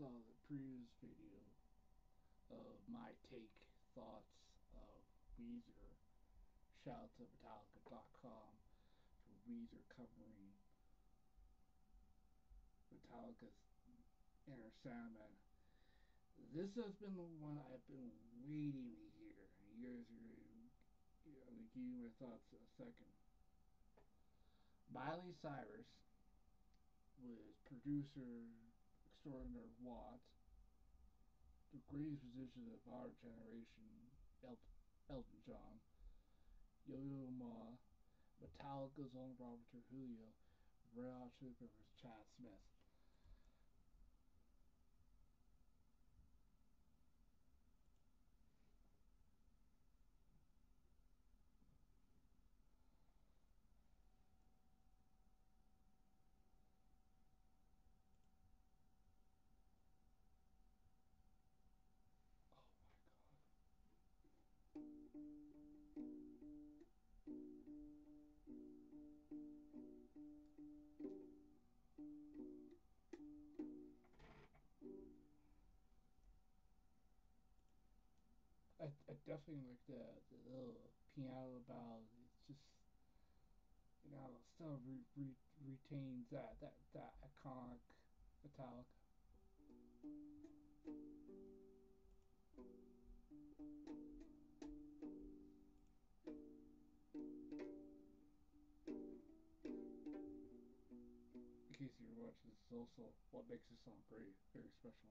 saw the previous video of my take, thoughts of Weezer, shout out to Metallica.com for Weezer covering Metallica's Enter Sandman. This has been the one I've been waiting to hear. Uh, you guys are, I'm going to give you my thoughts a second. Miley Cyrus was producer extraordinary Watt, the greatest musician of our generation, El- Elton John, Yo-Yo Ma, Metallica's own Robert Trujillo, Red Hot Chili Peppers, Chad Smith. I, I definitely like the, the little piano ballad. It's just, you know, still re, re, retains that, that, that iconic Metallica. Case this is also what makes this song great, very special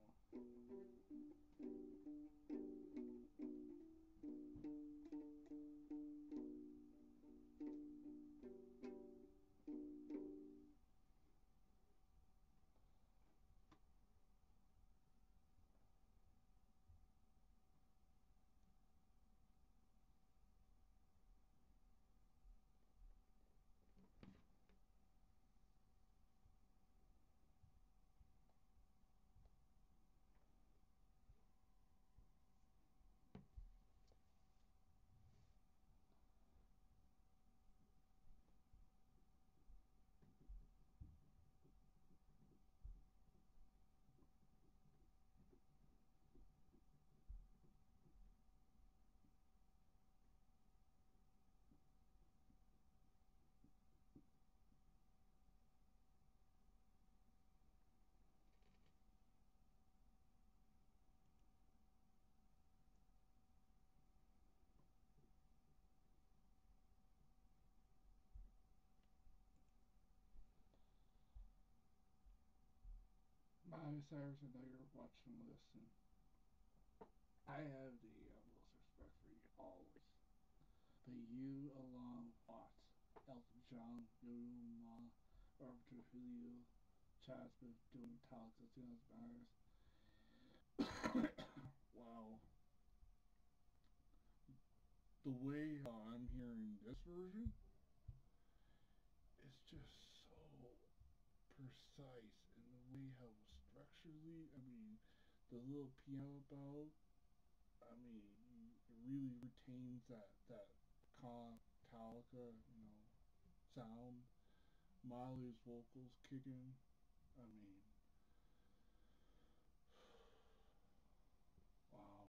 Miley Cyrus, I know you're watching this, and I have the uh, utmost respect for you always. But you, along Watt, Elton John, Yo-Yo Ma, Robert Trujillo, Chad Smith doing Metallica, two matters. wow. The way I'm hearing this version is just so precise in the way how structurally, I mean, the little piano bow, I mean, it really retains that, that con Metallica, you know, sound. Miley's vocals kicking. I mean,